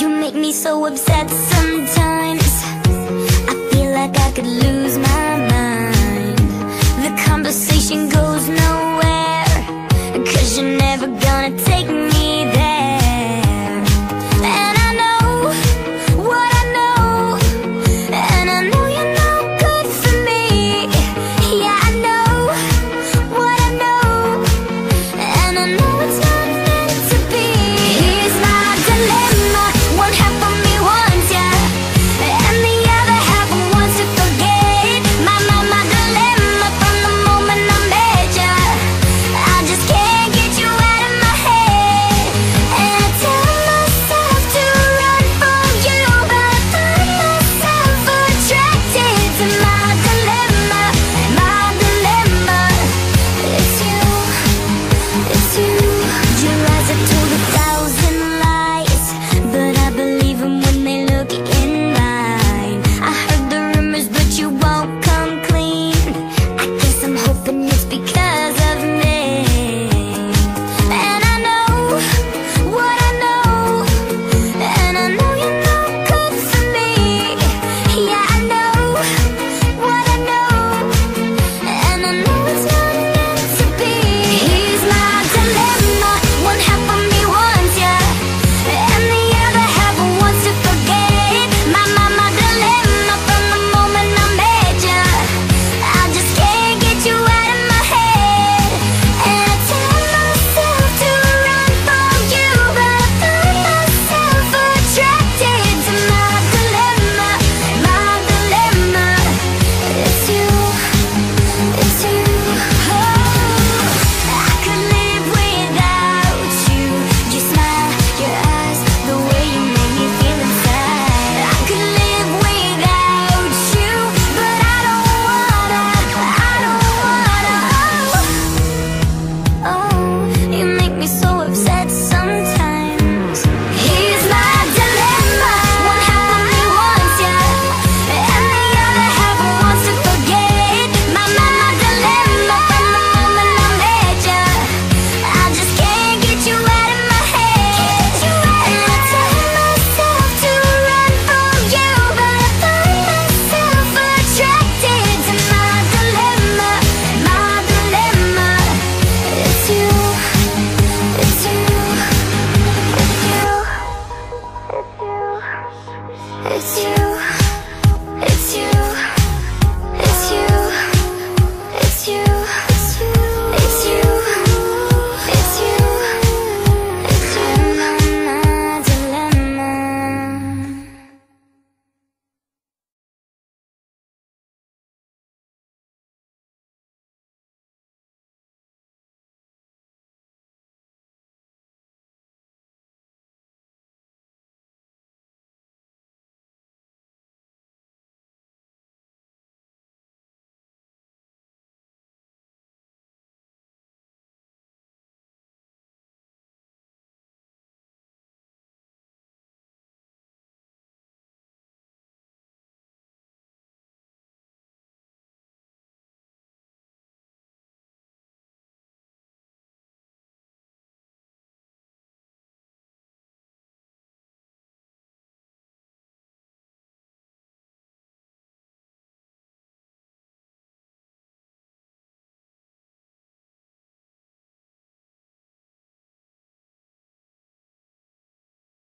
You make me so upset sometimes. I feel like I could lose my mind. The conversation goes nowhere. Cause you're never gonna take